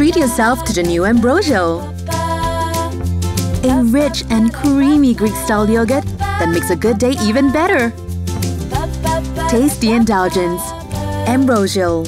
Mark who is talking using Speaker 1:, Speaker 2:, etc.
Speaker 1: Treat yourself to the new Ambrosial. A rich and creamy Greek-style yogurt that makes a good day even better. Taste the indulgence. Ambrosial.